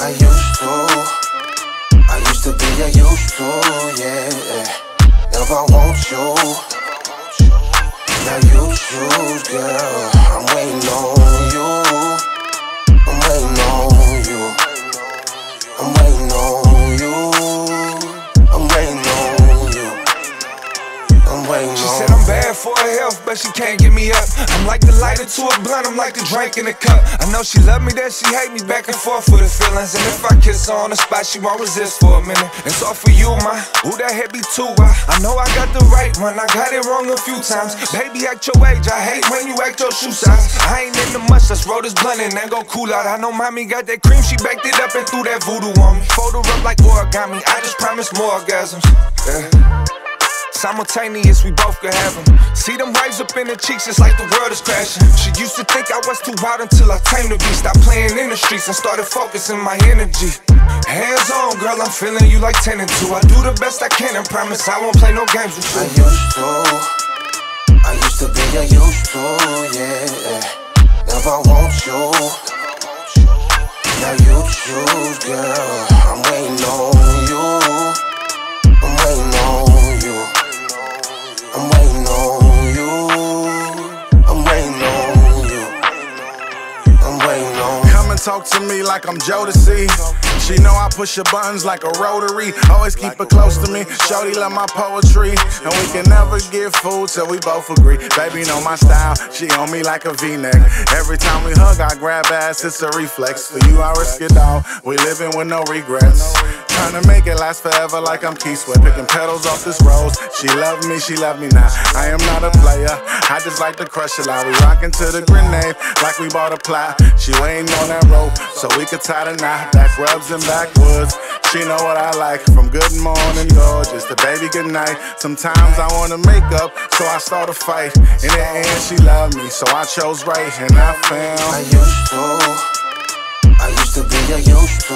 I used to I used to be I used to, yeah, If I want you. Now you choose, girl. I'm waiting on but she can't get me up. I'm like the lighter to a blunt, I'm like the drink in a cup. I know she love me, that she hate me back and forth for the feelings. And if I kiss her on the spot, she won't resist for a minute. It's all for you, my. Ooh, that head be too wild. I know I got the right one, I got it wrong a few times. Baby, act your age, I hate when you act your shoe size. I ain't into much, let's roll this blunt and then go cool out. I know mommy got that cream, she baked it up and threw that voodoo on me. Fold her up like origami, I just promise more orgasms. Yeah. Simultaneous, we both could have them. See them waves up in the cheeks, it's like the world is crashing. She used to think I was too wild until I tamed the beast. Stopped playing in the streets and started focusing my energy. Hands on, girl, I'm feeling you like 10 and 2. I do the best I can and promise I won't play no games with you. I used to, I used to be a used to, yeah. If I want you, now you choose, girl. Talk to me like I'm Jodeci. She know I push her buttons like a rotary. Always keep her close to me. Shorty love my poetry. And we can never get food till we both agree. Baby know my style. She on me like a v-neck. Every time we hug, I grab ass. It's a reflex. For you, I risk it all. We living with no regrets. Trying to make it last forever like I'm Keith Sweat. Picking petals off this rose. She love me, she love me now. I am not a player. I just like to crush a lot. We rockin' to the grenade like we bought a plot. She waiting on that rope so we could tie the knot. Back rubs and backwoods. She know what I like from good morning, gorgeous to baby good night. Sometimes I wanna make up, so I start a fight. In the end, she loved me, so I chose right and I I used to, I used to be a used to,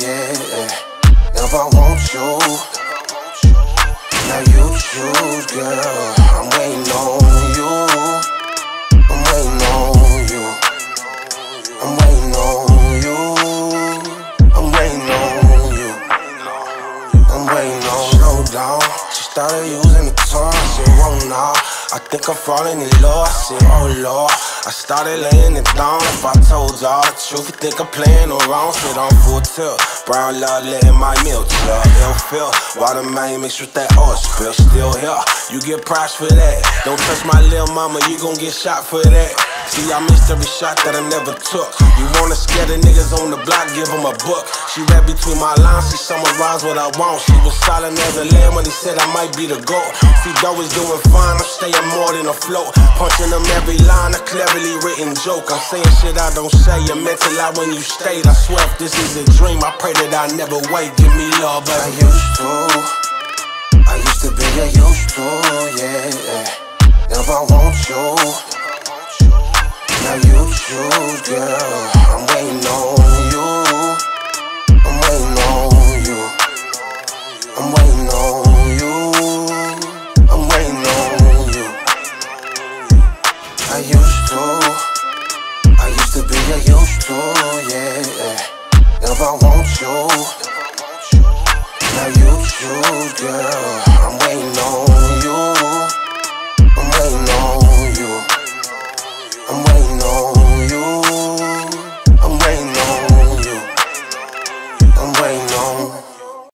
yeah. If I want you, now you choose, girl. I'm waiting on you. I'm waiting on you. I'm waiting on you. I'm waiting on you. I'm waiting on slow down. She started using the tongue. Said, whoa, nah. I think I'm falling in love. I said, oh lord. I started laying it down. If I told y'all the truth, you think I'm playing around. Sit on full tilt. Brown love letting my milk chill. Ill feel. Water main mixed with that oil spill. Still here. You get price for that. Don't touch my little mama, you gon' get shot for that. See, I missed every shot that I never took. You wanna scare the niggas on the block, give them a book. She read between my lines, she summarized what I want. She was silent as a lamb when he said I might be the GOAT. Though is doing fine, I'm staying more than afloat. Punching them every line, a cleverly written joke. I'm saying shit I don't say, meant to lie when you stayed. I swear if this is a dream, I pray that I never wake. Give me love, baby. I used to, I used to be a used to, yeah. If I want you. Now you girl. I'm waiting on you. I'm waiting on you. I'm waiting on you. I'm waiting on you. I used to. I used to be a used to, yeah. If I want you. Now you choose, girl.